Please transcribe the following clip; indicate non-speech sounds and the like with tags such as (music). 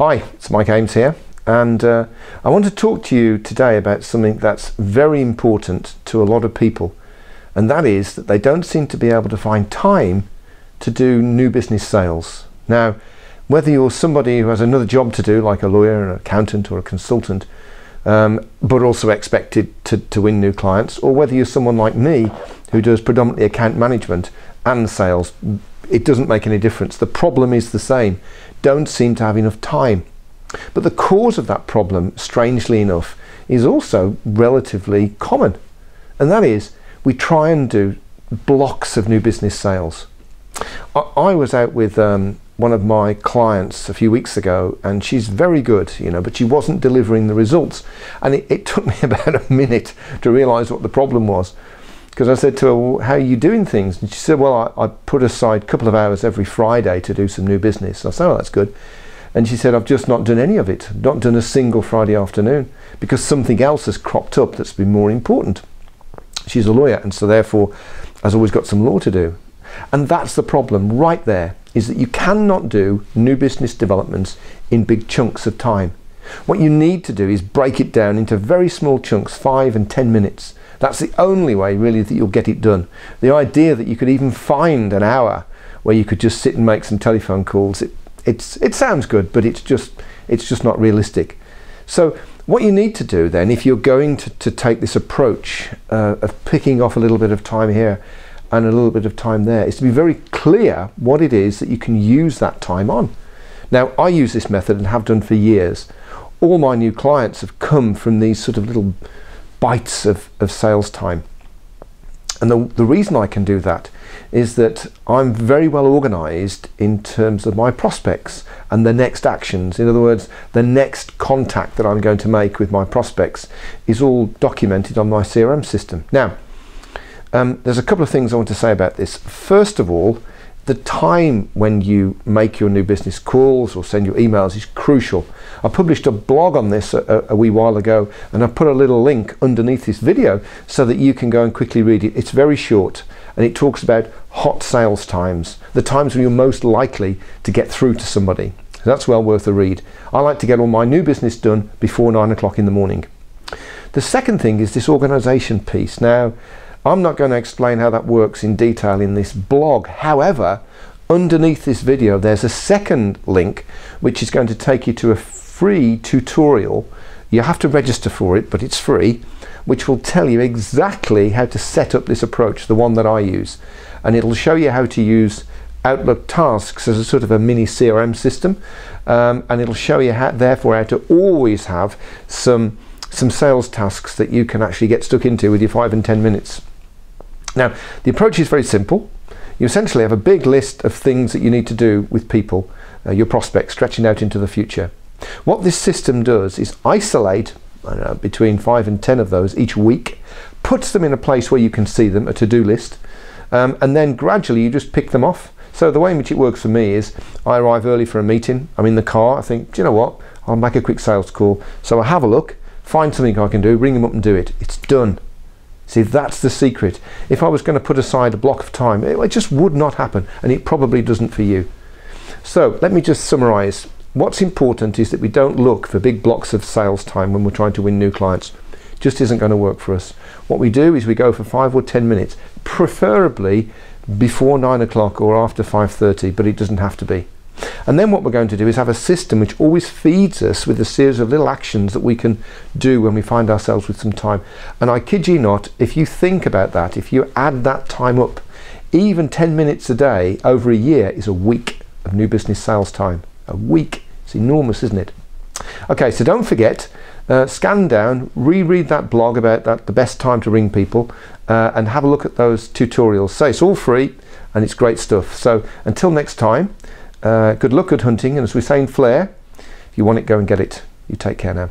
Hi, it's Mike Ames here, and uh, I want to talk to you today about something that's very important to a lot of people, and that is that they don't seem to be able to find time to do new business sales. Now, whether you're somebody who has another job to do, like a lawyer, an accountant, or a consultant, um, but also expected to, to win new clients, or whether you're someone like me who does predominantly account management and sales, it doesn't make any difference. The problem is the same. Don't seem to have enough time. But the cause of that problem, strangely enough, is also relatively common. And that is, we try and do blocks of new business sales. I, I was out with um, one of my clients a few weeks ago and she's very good you know but she wasn't delivering the results and it, it took (laughs) me about a minute to realize what the problem was because I said to her well, how are you doing things and she said well I, I, put aside a couple of hours every Friday to do some new business I said oh that's good and she said I've just not done any of it not done a single Friday afternoon because something else has cropped up that's been more important she's a lawyer and so therefore has always got some law to do and that's the problem right there is that you cannot do new business developments in big chunks of time. What you need to do is break it down into very small chunks, five and 10 minutes. That's the only way really that you'll get it done. The idea that you could even find an hour where you could just sit and make some telephone calls, it, it's, it sounds good, but it's just, it's just not realistic. So what you need to do then, if you're going to, to take this approach uh, of picking off a little bit of time here and a little bit of time there is to be very clear what it is that you can use that time on. Now, I use this method and have done for years. All my new clients have come from these sort of little bites of, of sales time. And the, the reason I can do that is that I'm very well organized in terms of my prospects and the next actions. In other words, the next contact that I'm going to make with my prospects is all documented on my CRM system. Now, um, there's a couple of things I want to say about this. First of all, the time when you make your new business calls or send your emails is crucial. I published a blog on this a, a, wee while ago and I put a little link underneath this video so that you can go and quickly read it. It's very short and it talks about hot sales times, the times when you're most likely to get through to somebody. that's well worth a read. I like to get all my new business done before nine o'clock in the morning. The second thing is this organization piece. Now, I'm not going to explain how that works in detail in this blog. However, underneath this video there's a second link which is going to take you to a free tutorial. You have to register for it, but it's free, which will tell you exactly how to set up this approach, the one that I use. And it'll show you how to use Outlook tasks as a sort of a mini CRM system. Um, and it'll show you how, therefore how to always have some some sales tasks that you can actually get stuck into with your five and ten minutes. Now, the approach is very simple. You essentially have a big list of things that you need to do with people, uh, your prospects, stretching out into the future. What this system does is isolate know, between five and ten of those each week, puts them in a place where you can see them, a to-do list, um, and then gradually you just pick them off. So the way in which it works for me is I arrive early for a meeting, I'm in the car, I think, do you know what, I'll make a quick sales call. So I have a look, find something I can do, ring them up and do it. It's done. See, that's the secret. If I was going to put aside a block of time, it, it just would not happen, and it probably doesn't for you. So let me just summarize. What's important is that we don't look for big blocks of sales time when we're trying to win new clients. Just isn't going to work for us. What we do is we go for five or ten minutes, preferably before nine o'clock or after 5.30, but it doesn't have to be. And then what we're going to do is have a system which always feeds us with a series of little actions that we can do when we find ourselves with some time. And I kid you not, if you think about that, if you add that time up, even 10 minutes a day over a year is a week of new business sales time. A week. It's enormous, isn't it? Okay, so don't forget, uh, scan down, reread that blog about that, the best time to ring people, uh, and have a look at those tutorials. So it's all free and it's great stuff. So until next time, uh, good luck, good hunting, and as we say in Flair, if you want it, go and get it. You take care now.